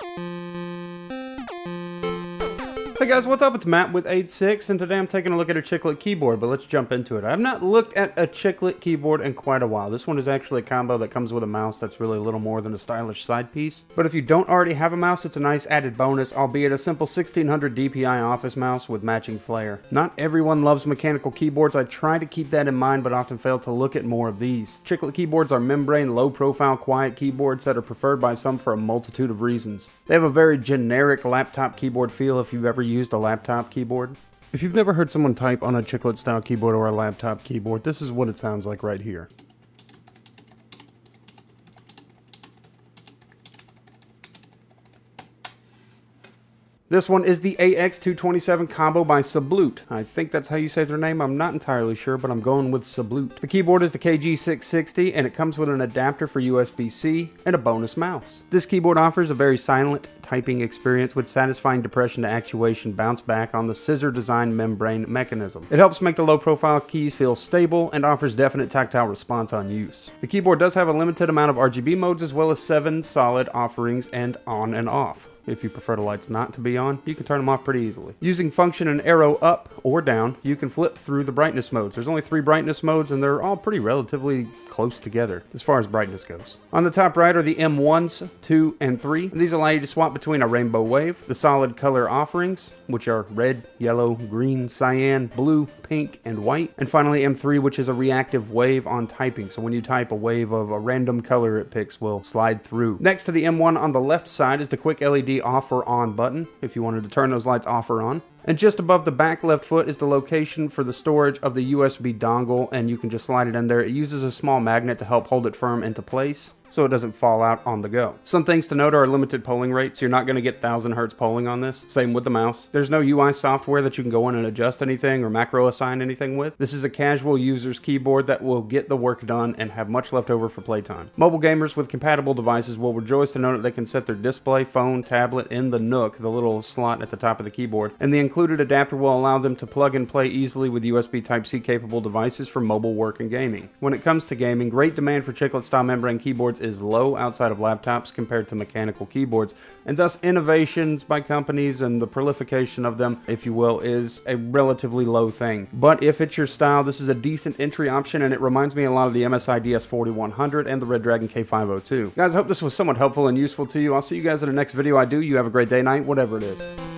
you Hey guys, what's up? It's Matt with Eight-Six, and today I'm taking a look at a chiclet keyboard, but let's jump into it. I've not looked at a chiclet keyboard in quite a while. This one is actually a combo that comes with a mouse that's really a little more than a stylish side piece. But if you don't already have a mouse, it's a nice added bonus, albeit a simple 1600 DPI office mouse with matching flair. Not everyone loves mechanical keyboards. I try to keep that in mind, but often fail to look at more of these. Chiclet keyboards are membrane, low-profile, quiet keyboards that are preferred by some for a multitude of reasons. They have a very generic laptop keyboard feel if you've ever used a laptop keyboard. If you've never heard someone type on a chiclet style keyboard or a laptop keyboard, this is what it sounds like right here. This one is the AX227 combo by Sablute. I think that's how you say their name. I'm not entirely sure, but I'm going with Sablute. The keyboard is the KG660, and it comes with an adapter for USB-C and a bonus mouse. This keyboard offers a very silent typing experience with satisfying depression to actuation bounce back on the scissor design membrane mechanism. It helps make the low profile keys feel stable and offers definite tactile response on use. The keyboard does have a limited amount of RGB modes as well as seven solid offerings and on and off. If you prefer the lights not to be on, you can turn them off pretty easily. Using function and arrow up or down, you can flip through the brightness modes. There's only three brightness modes and they're all pretty relatively close together as far as brightness goes. On the top right are the M1s, 2, and 3. These allow you to swap between a rainbow wave, the solid color offerings, which are red, yellow, green, cyan, blue, pink, and white, and finally M3, which is a reactive wave on typing. So when you type a wave of a random color it picks will slide through. Next to the M1 on the left side is the quick LED off or on button if you wanted to turn those lights off or on. And just above the back left foot is the location for the storage of the USB dongle and you can just slide it in there. It uses a small magnet to help hold it firm into place so it doesn't fall out on the go. Some things to note are limited polling rates. You're not going to get 1000 hertz polling on this. Same with the mouse. There's no UI software that you can go in and adjust anything or macro assign anything with. This is a casual user's keyboard that will get the work done and have much left over for playtime. Mobile gamers with compatible devices will rejoice to know that they can set their display, phone, tablet in the nook, the little slot at the top of the keyboard, and the included adapter will allow them to plug and play easily with USB Type-C capable devices for mobile work and gaming. When it comes to gaming, great demand for chiclet style membrane keyboards is low outside of laptops compared to mechanical keyboards, and thus innovations by companies and the proliferation of them, if you will, is a relatively low thing. But if it's your style, this is a decent entry option, and it reminds me a lot of the MSI DS4100 and the Redragon K502. Guys, I hope this was somewhat helpful and useful to you. I'll see you guys in the next video I do. You have a great day, night, whatever it is.